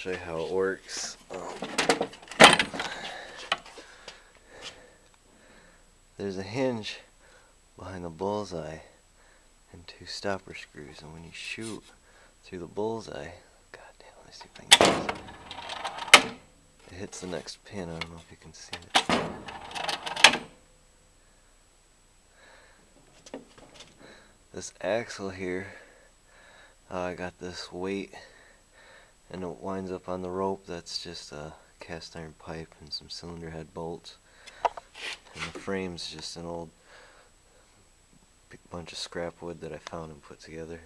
show you how it works. Um, there's a hinge behind the bullseye and two stopper screws and when you shoot through the bullseye, god damn, let me see if I can get this. It hits the next pin, I don't know if you can see it. This axle here, uh, I got this weight and it winds up on the rope that's just a cast iron pipe and some cylinder head bolts. And the frame's just an old bunch of scrap wood that I found and put together